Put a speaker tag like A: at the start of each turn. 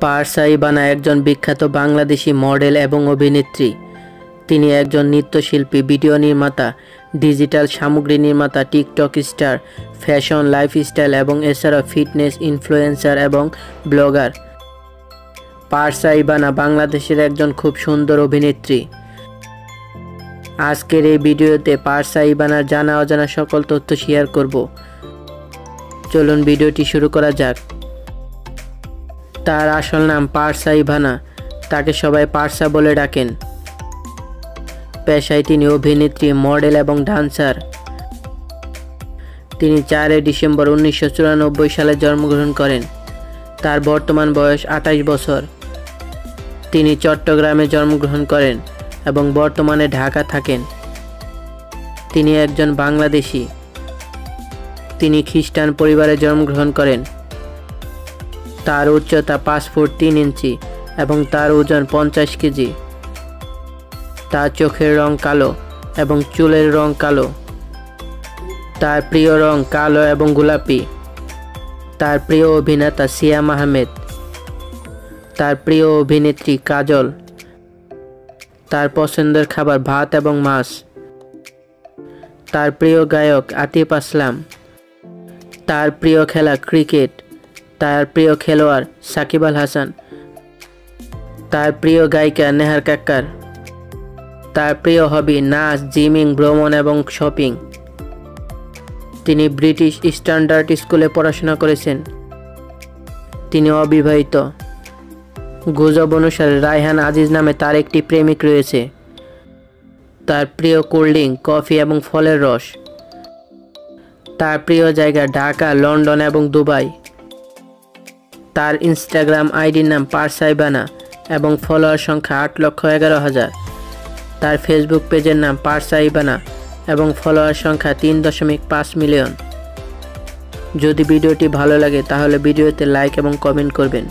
A: পারসা ইবানা একজন বিখ্যাত বাংলাদেশি মডেল এবং অভিনেত্রী। তিনি একজন নৃত্যশিল্পী, ভিডিও নির্মাতা, ডিজিটাল সামগ্রী নির্মাতা, টিকটক স্টার, ফ্যাশন, লাইফস্টাইল এবং এছাড়াও ফিটনেস ইনফ্লুয়েন্সার এবং ব্লগার। পারসা ইবানা বাংলাদেশের একজন খুব সুন্দর অভিনেত্রী। আজকের এই ভিডিওতে পারসা ইবানার জানা অজানা সকল তথ্য শেয়ার করব। চলুন ভিডিওটি শুরু করা যাক। তার আসল নাম পারসা ইভানা। তাকে সবাই পারসা বলে ডাকেন। পেশায় তিনি অভিনেত্রী, মডেল এবং ডান্সার। তিনি চারই ডিসেম্বর উনিশশো চুরানব্বই সালে জন্মগ্রহণ করেন। তার বর্তমান বয়স আঠাশ বছর। তিনি চট্টগ্রামে জন্মগ্রহণ করেন এবং বর্তমানে ঢাকা থাকেন। তিনি একজন বাংলাদেশি। তিনি খ্রিস্টান পরিবারে জন্মগ্রহণ করেন। তার উচ্চতা পাঁচ ফুট তিন ইঞ্চি এবং তার ওজন পঞ্চাশ কেজি। তার চোখের রং কালো এবং চুলের রং কালো। তার প্রিয় রং কালো এবং গোলাপি। তার প্রিয় অভিনেতা সিয়াম আহমেদ। তার প্রিয় অভিনেত্রী কাজল। তার পছন্দের খাবার ভাত এবং মাছ। তার প্রিয় গায়ক আতিফ আসলাম। তার প্রিয় খেলা ক্রিকেট। তার প্রিয় খেলোয়াড় সাকিব আল হাসান, তার প্রিয় গায়িকা নেহার কাক্কার, তার প্রিয় হবি নাচ, জিমিং, ভ্রমণ এবং শপিং। তিনি ব্রিটিশ স্ট্যান্ডার্ড স্কুলে পড়াশোনা করেছেন। তিনি অবিবাহিত। গুজব অনুসারে রায়হান আজিজ নামে তার একটি প্রেমিক রয়েছে। তার প্রিয় কোল্ড ড্রিঙ্ক, কফি এবং ফলের রস। তার প্রিয় জায়গা ঢাকা, লন্ডন এবং দুবাই। তার ইনস্টাগ্রাম আইডির নাম পারসাইবানা এবং ফলোয়ার সংখ্যা আট লক্ষ এগারো হাজার। তার ফেসবুক পেজের নাম পারসাইবানা এবং ফলোয়ার সংখ্যা তিন দশমিক পাঁচ মিলিয়ন। যদি ভিডিওটি ভালো লাগে তাহলে ভিডিওতে লাইক এবং কমেন্ট করবেন।